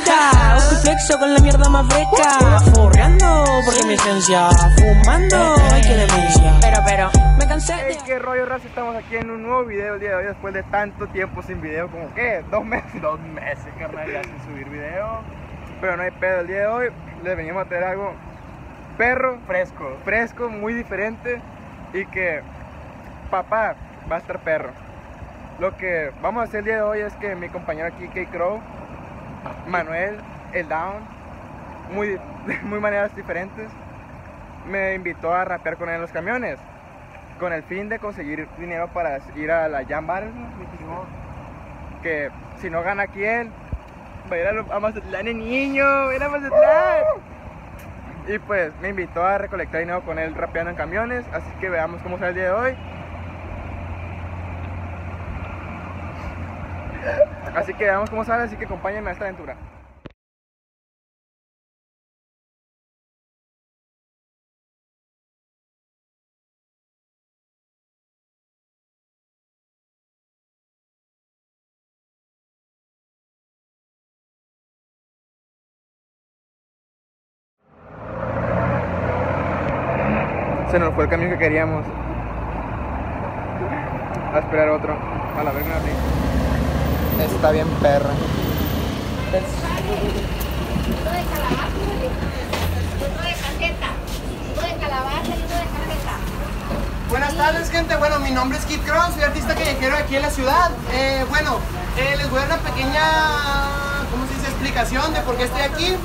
vuelta. Ojo flexo con la mierda más fresca. Forreando porque mi esencia. Fumando, ay que demencia. Pero, pero, me cansé de. Hey, qué rollo, raza. Estamos aquí en un nuevo video el día de hoy después de tanto tiempo sin video. Como que, dos meses. Dos meses, carnal, ya sin subir video. Pero no hay pedo. El día de hoy les venimos a traer algo perro, Fresco. fresco, muy diferente. Y que, papá, va a estar perro. Lo que vamos a hacer el día de hoy es que mi compañero aquí, K. Crow, Manuel, el Down, muy, muy maneras diferentes, me invitó a rapear con él en los camiones. Con el fin de conseguir dinero para ir a la Jam Battles, ¿no? Que si no gana aquí él, va a ir a, a Mazatlán el niño, va a ir a Mazatlán. Y pues me invitó a recolectar dinero con él rapeando en camiones, así que veamos cómo sale el día de hoy. Así que veamos cómo sale, así que acompáñenme a esta aventura. Se nos fue el camión que queríamos. A esperar otro. A la verga. Está bien perra. Buenas tardes, gente. Bueno, mi nombre es Kid Cross, soy artista callejero aquí en la ciudad. Eh, bueno, eh, les voy a dar una pequeña, ¿cómo se dice?, explicación de por qué estoy aquí.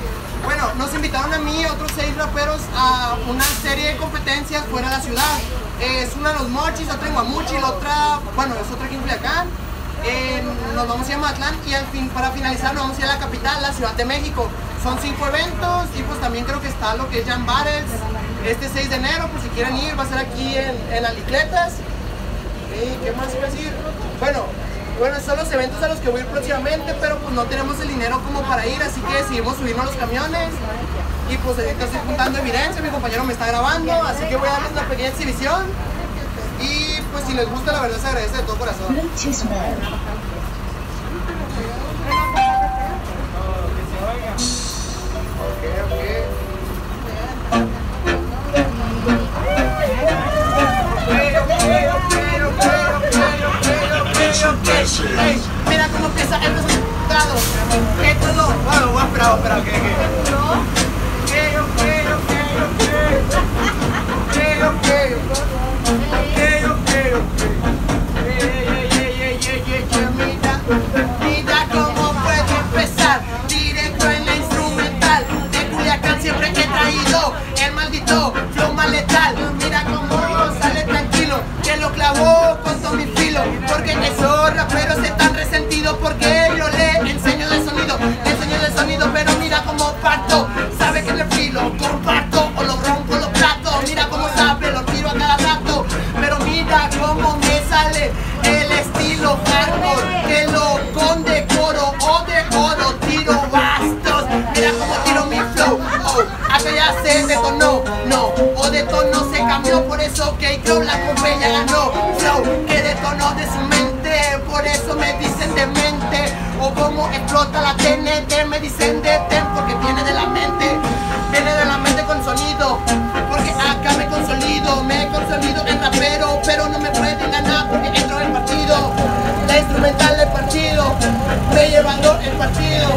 Bueno, nos invitaron a mí y otros seis raperos a una serie de competencias fuera de la ciudad. Es una en Los Mochis, otra en Guamuchi, la otra, bueno, es otra aquí en Culiacán. Eh, nos vamos a ir a Matlán y al fin, para finalizar nos vamos a ir a la capital, la Ciudad de México. Son cinco eventos y pues también creo que está lo que es Jam Battles. Este 6 de enero, pues si quieren ir, va a ser aquí en, en Alicletas. ¿Y qué más iba decir? Bueno, bueno, son los eventos a los que voy a ir próximamente, pero pues no tenemos el dinero como para ir, así que decidimos subirnos los camiones. Y pues estoy juntando evidencia, mi compañero me está grabando, así que voy a darles una pequeña exhibición. Pues si les gusta, la verdad se agradece de todo corazón. Mira cómo empieza explota la TNT. Me dicen detén porque viene de la mente. Viene de la mente con sonido. Porque acá me consolido. Me consolido en rapero. Pero no me pueden ganar porque entro en partido. La instrumental del partido. Me llevando el partido.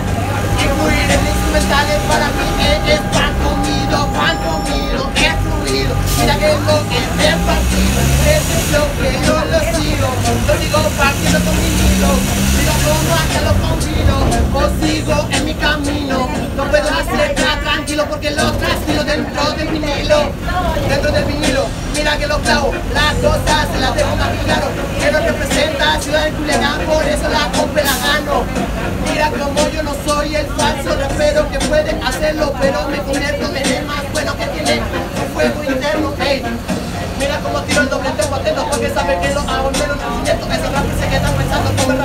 Incluir en instrumentales para mí es, es pan comido. Pan comido. Es fluido. Mira que lo que es el partido. Eso es lo que yo lo sigo. Lo digo partiendo con mi hilo. Como lo convido. O sigo en mi camino. No puedo hacer nada tranquilo porque lo tranquilo dentro del vinilo. Dentro del vinilo. Mira que lo clavo. Las cosas se las dejo más claro. Que lo representa Ciudad de Culiacán. Por eso la compro y la gano. Mira como yo no soy el falso rapero que puede hacerlo, pero me convierto en el más bueno que tiene un fuego interno. Ey, mira cómo tiro el doble tempo atento porque sabe que lo hago siento esos se quedan pensando como el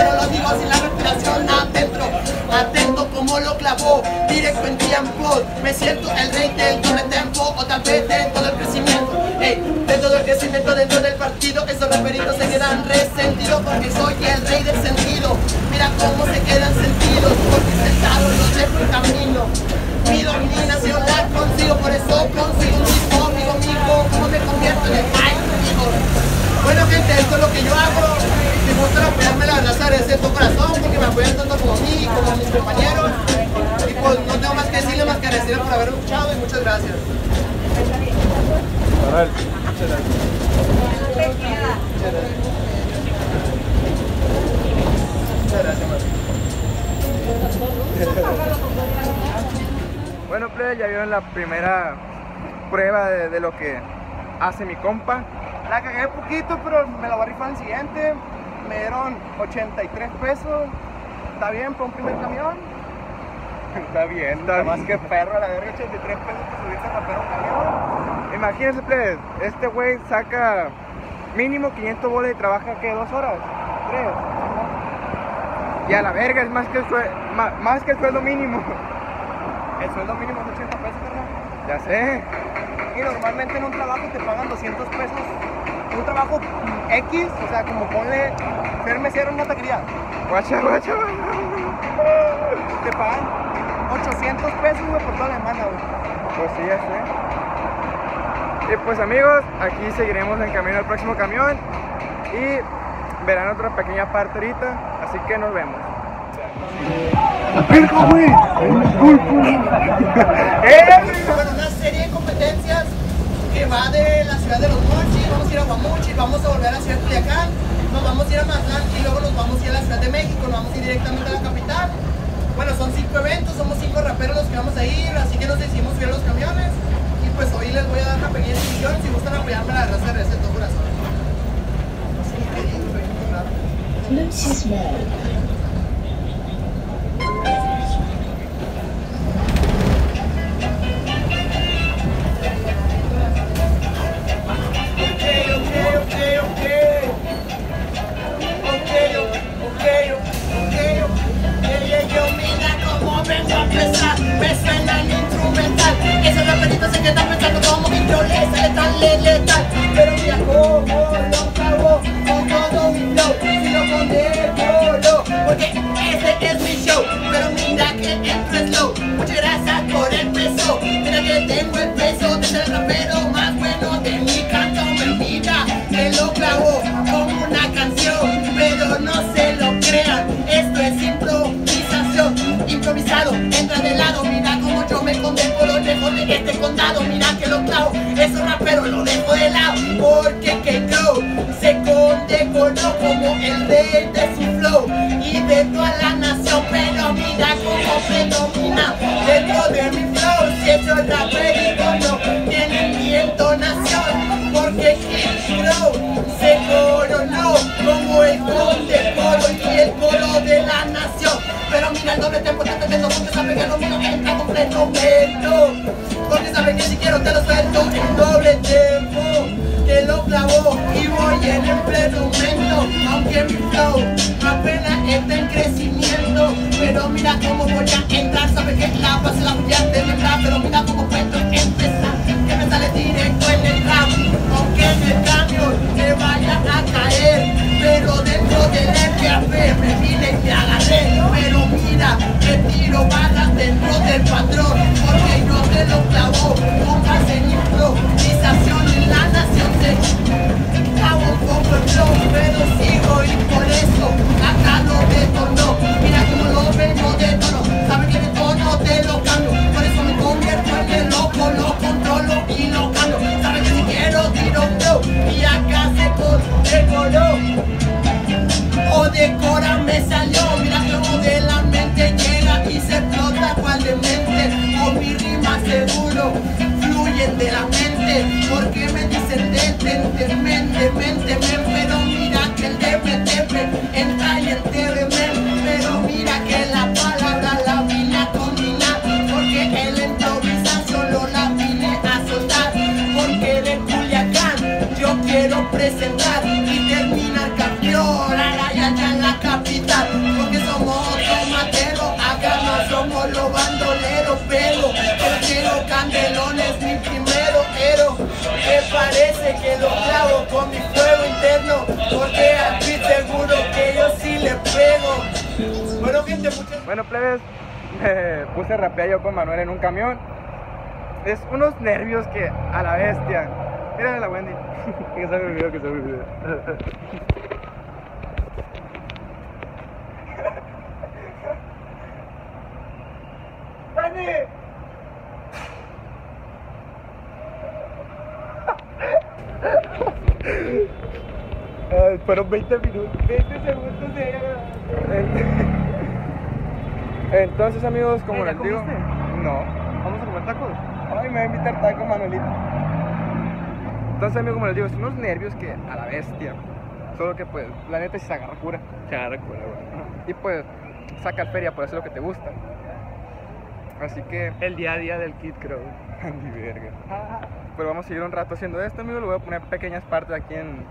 quiero lo digo sin la respiración adentro atento como lo clavó directo en tiempo me siento el rey del doble tempo o tal vez de todo el crecimiento Ey, de todo el crecimiento dentro del partido esos raperitos se quedan resentidos porque soy el rey del sentido mira cómo se quedan sentidos porque se femenino. Mi dominación la consigo, por eso consigo un mismo, amigo mío, como me convierto en el hijo. Bueno gente, esto es lo que yo hago. Si gustan apoyarme, la verdad se agradece de todo corazón porque me apoyan tanto como mí como a mis compañeros. Y pues no tengo más que decirle más que agradecerle por haber escuchado y muchas gracias. Bueno, plebe, ya vieron la primera prueba de, lo que hace mi compa. La cagué poquito, pero me la voy a rifar al siguiente. Me dieron 83 pesos. Está bien para un primer camión. Está bien, está más que perro, a la verga, 83 pesos para subirse a rapear un camión. Imagínense, plebe, este güey saca mínimo 500 bolas y trabaja, ¿qué? ¿Dos horas? ¿Tres? Y a la verga es más que el, sue- ma- más que el sueldo mínimo. El sueldo mínimo es 80 pesos, carnal. Ya sé. Y normalmente en un trabajo te pagan 200 pesos. Un trabajo X, o sea, como ponle ser mesero en una taquería. Guacha, guacha, guacha. Te pagan 800 pesos, güey, por toda la semana, güey. Pues sí, ya sé. Y pues amigos, aquí seguiremos en camino al próximo camión y verán otra pequeña parte ahorita, así que nos vemos. Bueno, una serie de competencias que va de de Los Mochis, vamos a ir a Guamuchil, vamos a volver a la ciudad de Culiacán, nos vamos a ir a Mazatlán y luego nos vamos a ir a la ciudad de México, nos vamos a ir directamente a la capital. Bueno, son cinco eventos, somos cinco raperos los que vamos a ir, así que nos decidimos subir los camiones. Y pues hoy les voy a dar una pequeña inscripción, si gustan apoyarme, la agradece de todo corazón. Esos raperitos se quedan pensando como que yo les letal, le letal. Pero mira cómo lo cago con todo mi flow. Si lo conecto, porque este es mi show. Pero mira que entro slow. Muchas gracias por el peso. Mira que tengo el Porque que Crow se condecoró como el rey de su flow y de toda la nación. Pero mira cómo predomina dentro de mi flow. Si esos raperitos no tienen mi entonación, porque Crow se coronó como el condecoro y el coro de la nación. Pero mira el doble tempo Bueno gente, muchas Bueno, plebes, me puse a rapear yo con Manuel en un camión. Es unos nervios que a la bestia. Mírame la Wendy. que se me olvidó, que se me olvidó. ¡Wendy! Ay, fueron 20 minutos, 20 segundos de Entonces, amigos, como Eh, ¿ya les digo, no. ¿Vamos a comer tacos? Ay, me va a invitar taco, Manuelito. Entonces, amigos, como les digo, son unos nervios que a la bestia. Solo que, pues, la neta sí se agarra cura. Se agarra cura, güey. Y, pues, sacar feria por hacer lo que te gusta. Así que, El día a día del Kid Crow. Andy verga. Pero vamos a seguir un rato haciendo esto, amigos. Le voy a poner pequeñas partes aquí en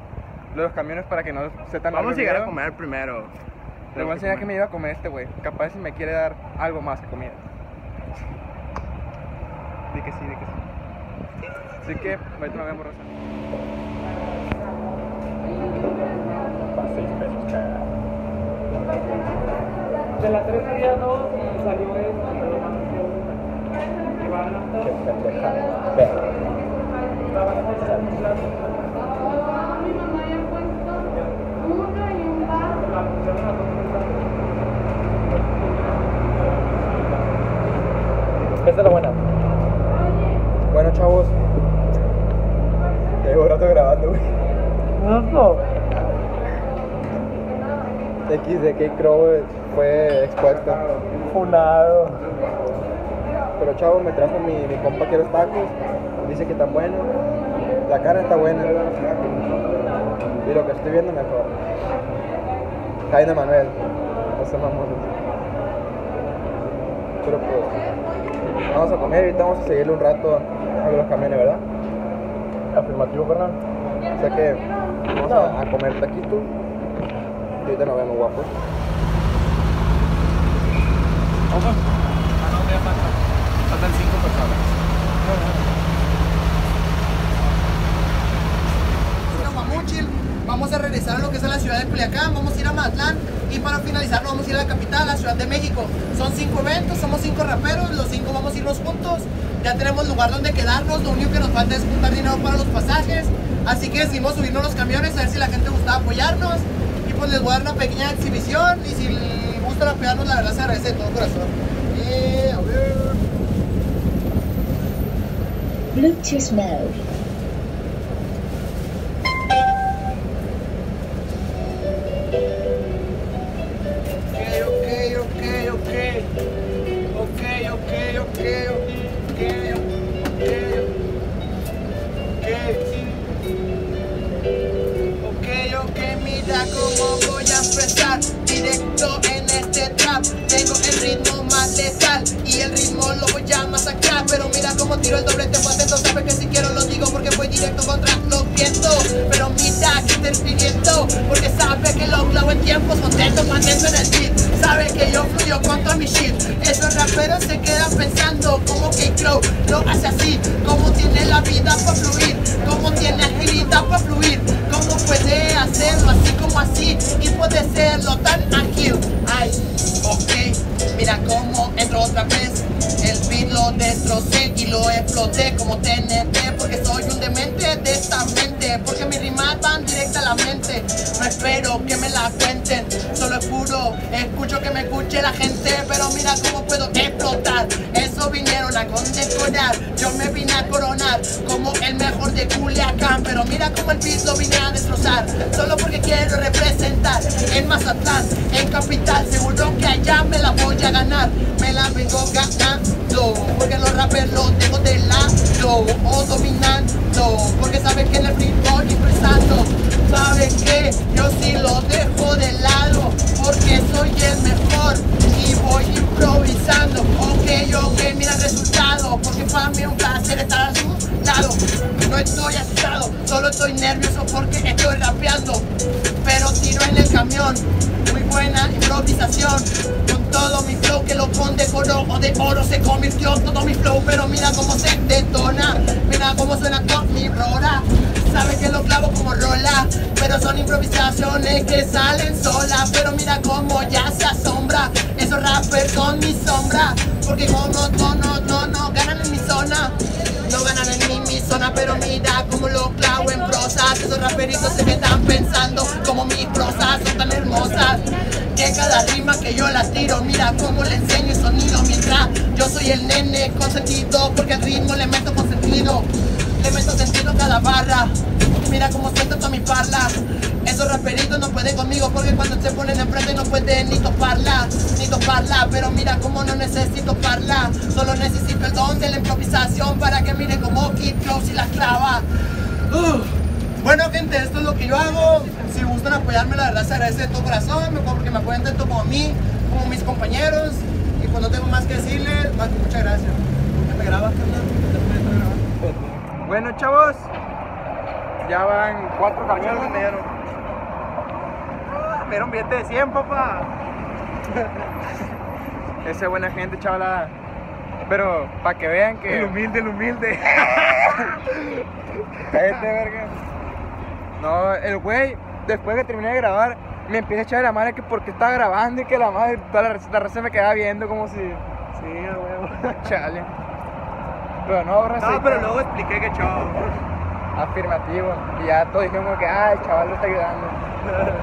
los camiones para que no se tan Vamos a llegar a comer primero. Le voy a enseñar que me iba a comer este güey. Capaz si me quiere dar algo más que comida. Di que sí, di que sí. Así que, ahorita nos vemos, Rosa. De la 3 había dos y salió esto y lo más que van a estar. Esta es la buena. Bueno, chavos. Ya llevo rato grabando, güey. X de K. Crow fue expuesta. Funado. Pero chavos, me trajo mi, mi compa que los tacos. Dice que están buenos. La carne está buena. Y lo que estoy viendo mejor. Jaime Manuel. No sé mamones. Pero pues. Vamos a comer y ahorita vamos a seguirle un rato a los camiones, ¿verdad? Afirmativo, Fernando. O sea que vamos a, a comer taquitos. Y ahorita nos vemos guapos. Ah, no, me faltan. Faltan cinco personas. Guamuchil, vamos a regresar a lo que es a la ciudad de Culiacán, vamos a ir a Mazatlán y para finalizar vamos a ir a la capital, a la Ciudad de México. Son cinco eventos, somos cinco raperos, los cinco vamos a irnos juntos, ya tenemos lugar donde quedarnos, lo único que nos falta es juntar dinero para los pasajes, así que decidimos subirnos los camiones a ver si la gente gusta apoyarnos y pues les voy a dar una pequeña exhibición y si les gusta apoyarnos la verdad se agradece de todo corazón. Eh, a ver. Bluetooth mode. Pensando como que Crow lo hace así, como tiene la vida para fluir, como tiene agilidad para fluir, como puede hacerlo así como así y puede serlo tan ágil. Ay, ok, mira cómo entro otra vez. El beat lo destrocé y lo exploté como TNT porque soy un demente de mente porque mis rimas van directa a la mente. No espero que me la cuenten solo es puro escucho que me escuche la gente pero mira cómo puedo explotar. Eso vinieron a condecorar yo me vine a coronar como el mejor de Culiacán pero mira cómo el lo vine a destrozar solo porque quiero representar. En Mazatlán en capital seguro que allá me la voy a ganar. Me la vengo ganando porque los rappers los tengo de lado o dominando saben que en el free voy impresando saben que yo sí lo dejo de lado porque soy el mejor. Y voy improvisando ok ok mira el resultado. Porque para mí es un placer estar a su lado. No estoy asustado solo estoy nervioso porque estoy rapeando. Pero tiro en el camión muy buena improvisación. Con todo mi flow que lo condecoró o de oro se convirtió todo mi flow. Pero mira cómo se detona cómo suena con mi rola sabe que lo clavo como rola pero son improvisaciones que salen solas pero mira cómo ya se asombra es Esos rappers son mi sombra, porque no, no, no, no, no, no ganan en mi zona. No ganan en mi, mi zona, pero mira como lo clavo en prosas. Esos raperitos se quedan pensando como mis prosas son tan hermosas. Que cada rima que yo la tiro, mira cómo le enseño el sonido. Mientras yo soy el nene consentido, porque al ritmo le meto con sentido. Le meto sentido cada barra. Mira cómo siento toda mi parla. Esos raperitos no pueden conmigo porque cuando se ponen enfrente no pueden ni toparla, ni toparla. Pero mira cómo no necesito parla. Solo necesito el don de la improvisación para que miren cómo Kid Close y la clava. Uh. Bueno gente, esto es lo que yo hago. Si gustan apoyarme, la verdad se agradece de todo corazón. Me porque me apoyan tanto como a mí, como mis compañeros. Y pues no tengo más que decirles, más que muchas gracias. ¿Me grabas? Bueno, chavos, ya van cuatro camiones. Me dieron. Ah, Me dieron billete de 100, papá. Esa es buena gente, chavalada. Pero para que vean que. El humilde, el humilde. Cállate, verga. No, el güey, después que terminé de grabar, me empieza a echar la madre que porque estaba grabando y que la madre, toda la, la raza me quedaba viendo como si. Sí, a huevo. Chale. Pero no, raza. No, pero luego expliqué que chavo. Afirmativo. Y ya todos dijeron como que, ah, el chaval lo está ayudando.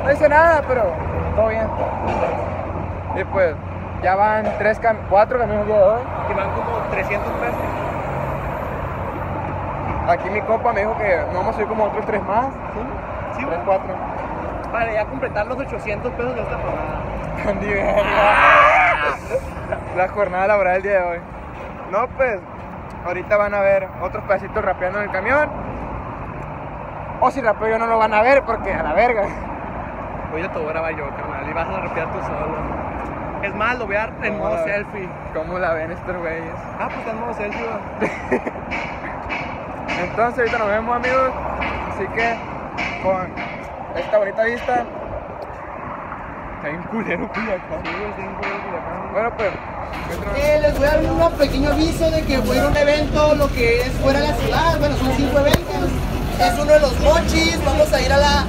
No dice nada, pero todo bien. Y pues, ya van tres cam cuatro el día de hoy. Y van como 300 pesos. Aquí mi compa me dijo que no vamos a subir como otros tres más. Sí, Tres, cuatro. Para ya completar los 800 pesos de esta jornada. La jornada laboral del día de hoy. No, pues, ahorita van a ver otros pedacitos rapeando en el camión. O si rapeo yo no lo van a ver porque a la verga. Hoy te voy a grabar yo, carnal. Y vas a rapear tú solo. Es más, lo voy a dar en modo ¿Cómo la- selfie. ¿Cómo la ven estos güeyes? Ah, pues está en modo selfie. Entonces ahorita nos vemos amigos. Así que con esta bonita vista. Está bien culero Culiacán. Bueno pues. Eh, les voy a dar un pequeño aviso de que voy a ir a un evento, lo que es fuera de la ciudad. Bueno, son cinco eventos. Es uno de los mochis. Vamos a ir a la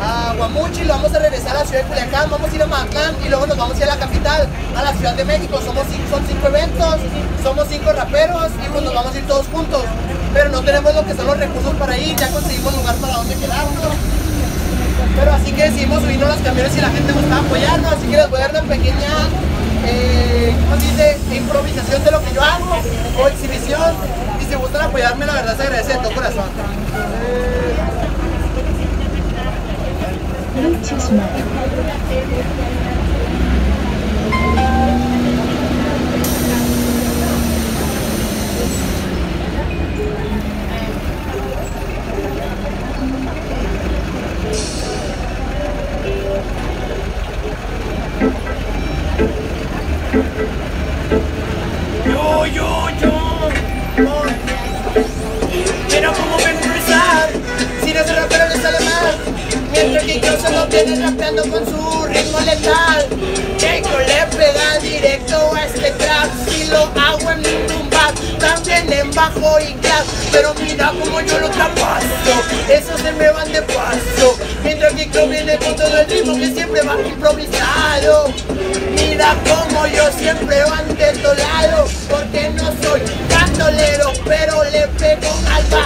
a Guamuchi, lo vamos a regresar a la ciudad de Culiacán, vamos a ir a Mazatlán y luego nos vamos a ir a la capital, a la Ciudad de México. Somos cinco, son cinco eventos, somos cinco raperos y pues nos vamos a ir todos juntos. Pero no tenemos lo que son los recursos para ir, ya conseguimos lugar para donde quedarnos. Pero así que decidimos subirnos los camiones y la gente nos está apoyando, así que les voy a dar una pequeña, eh, ¿cómo dice? Improvisación de lo que yo hago o exhibición. Y si gustan apoyarme, la verdad se agradece de todo corazón. Bluetooth con su ritmo letal. Jacob le pega directo a este trap, si lo hago en mi tumba, también en bajo y clap. Pero mira como yo lo trapaso, esos se me van de paso. Mientras que viene con todo el ritmo que siempre va improvisado. Mira como yo siempre van de lado, porque no soy bandolero, pero le pego al bajo,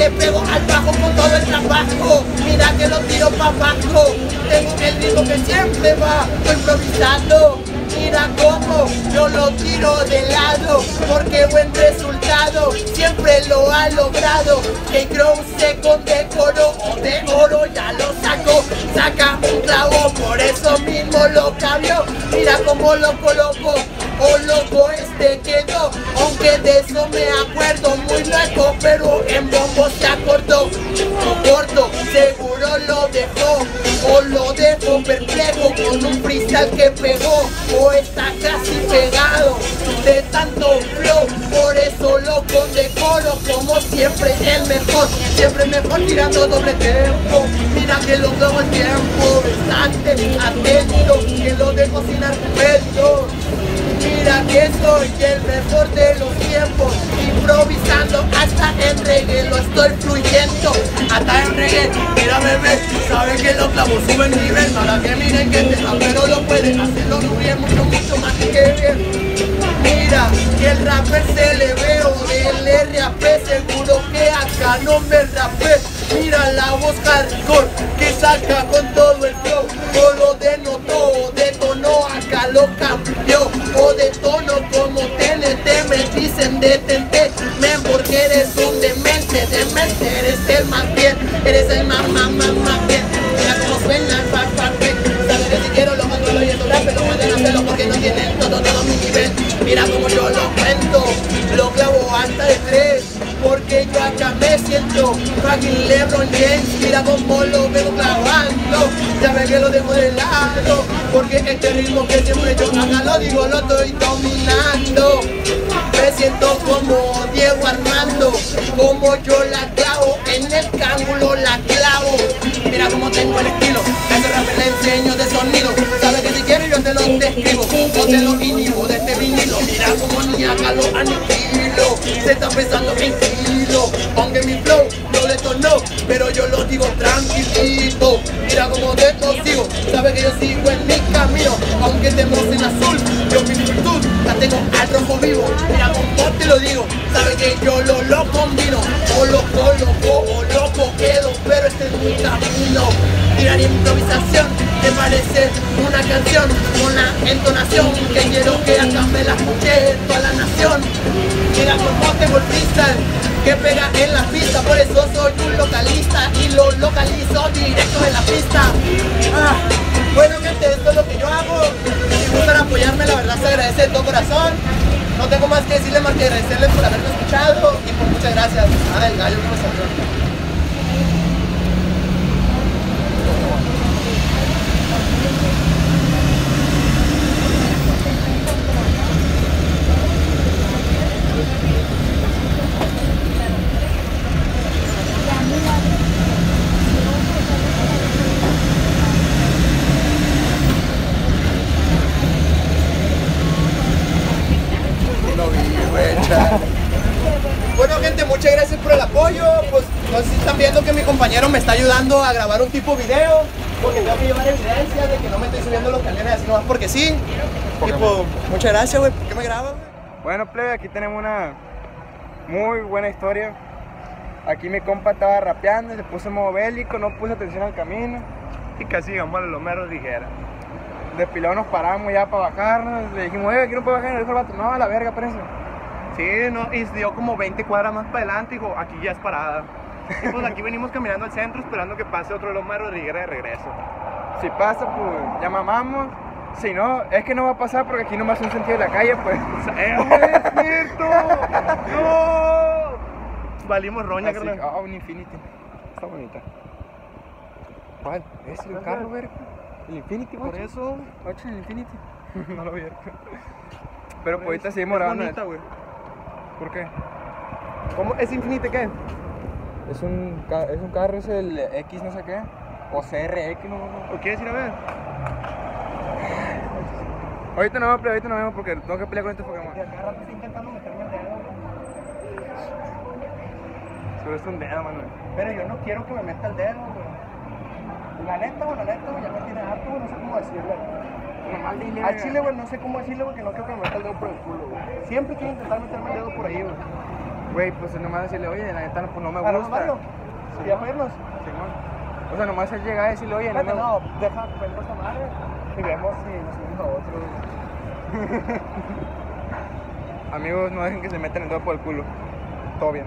le pego al bajo con todo el trabajo. Mira que lo tiro pa' abajo, tengo el ritmo que siempre va improvisando. Mira cómo yo lo tiro de lado, porque buen resultado siempre lo ha logrado. Que Crow se con decoro o de oro ya lo sacó, saca un clavo, por eso mismo lo cambió. Mira cómo lo coloco, o loco este quedó, aunque de eso me acuerdo muy loco, pero en bombo se acordó. O corto, seguro lo dejó, o lo dejó perplejo con un freestyle que pegó, o está casi pegado de tanto flow, por eso lo condecoro como siempre el mejor, siempre mejor tirando doble tempo, mira que lo hago el tiempo, bastante atento, que lo dejo sin argumentos. Mira que soy el mejor de los tiempos, improvisando hasta en reggae lo estoy fluyendo. hasta en reggae. Mira, bebé, sabe que los clavos suben nivel. Para que miren que este rapero lo puede hacerlo muy bien, mucho, mucho más que bien. Mira, que el rapper se le veo del RAP, seguro que acá no me rapé. Mira la voz hardcore que saca con todo el flow, o lo denotó, detonó, acá lo cambió, o de tono como TNT, me dicen detente, men, porque eres un demente, demente, eres el más bien, eres el más, más, más, más bien. Mira cómo suena el fuck, fuck. Sabes que si quiero lo controlo y eso lo pueden hacerlo porque no tienen todo, todo mi nivel. Mira como yo lo cuento, lo clavo hasta de tres, porque yo acá me siento fucking LeBron James. Mira cómo lo vengo clavando, ya ve que lo dejo de lado, porque este ritmo que siempre yo acá lo digo, lo estoy dominando. Me siento como Diego Armando, como yo la clavo, en el cángulo la clavo. Mira cómo tengo el estilo, a ese rapper le enseño de sonido. Sabes que si quieres yo te lo describo, o te lo inhibo de este vinilo. Mira cómo ni acá lo aniquilo, se está pensando en kilo. Aunque mi flow no detonó, pero yo lo digo tranquilito. Mira cómo lo que yo sigo en mi camino. Aunque estemos en azul, yo mi virtud la tengo al rojo vivo. Mira cómo te lo digo, sabes que yo lo, lo combino. O loco, loco, o loco quedo, pero este es mi camino. Mira la improvisación, me parece una canción, una entonación que quiero que acá me la escuche toda la nación. Mira tengo el freestyle que pega en la pista, por eso soy un localista y lo localizo directo en la pista. Ah, bueno gente, esto es lo que yo hago. Si gustan apoyarme, la verdad se agradece de todo corazón. No tengo más que decirles más que agradecerles por haberme escuchado y por muchas gracias. Ah, el gallo que me salió. Lo vi, güey, chale. Bueno gente, muchas gracias por el apoyo. Pues no sé si están viendo que mi compañero me está ayudando a grabar un tipo video. Porque tengo que llevar evidencia de que no me estoy subiendo los cañones así nomás porque sí. Y pues, muchas gracias, güey. ¿Por qué me grabas, güey? Bueno, plebe, aquí tenemos una muy buena historia. Aquí mi compa estaba rapeando, se puso modo bélico, no puso atención al camino. Y casi llegamos a los meros ligera. De pilón nos paramos ya para bajarnos. Le dijimos, oye, aquí no puedo bajar. Y dijo el vato, no, a la verga, espérense. Sí, no, y dio como 20 cuadras más para adelante, dijo, aquí ya es parada. Y pues aquí venimos caminando al centro esperando que pase otro Lomero de Riguera de regreso. Si pasa, pues ya mamamos. Si no, es que no va a pasar porque aquí nomás un sentido de la calle, pues. ¡Eh, es cierto! ¡No! Valimos roña, Así, carnal. ah, un Infinity. Está bonita. ¿Cuál? ¿Es el ¿Cuál, carro, verga? El Infinity, Por guacho. eso. Guacho, el Infinity. no lo vi. Pero pues ahorita es- seguimos es bonita, güey. ¿Por qué? ¿Cómo? ¿Es Infinite qué? Es un, es un carro, es el X no sé qué. O CRX, no, no. ¿O quieres ir a ver? Ahorita no, pero ahorita no vemos porque tengo que pelear con este Pokémon. acá rato intentando meterme el dedo, Solo es un dedo, Manuel. Pero yo no quiero que me meta el dedo, güey. La neta, güey, la neta, güey, ya me tiene harto, güey, no sé cómo dile. Al chile, güey, no sé cómo decirle, güey, que no quiero que me meta el dedo por el culo, güey. Siempre quiero intentar meterme el dedo por ahí, güey. Güey, pues nomás decirle, oye, la neta pues no me ¿Para gusta. Mario? ¿Y ya irnos? Simón. O sea, nomás es llegar y decirle, oye, no me no, deja, vengo esta madre y vemos si nos subimos a otro. Amigos, no dejen que se metan el dedo por el culo. Todo bien.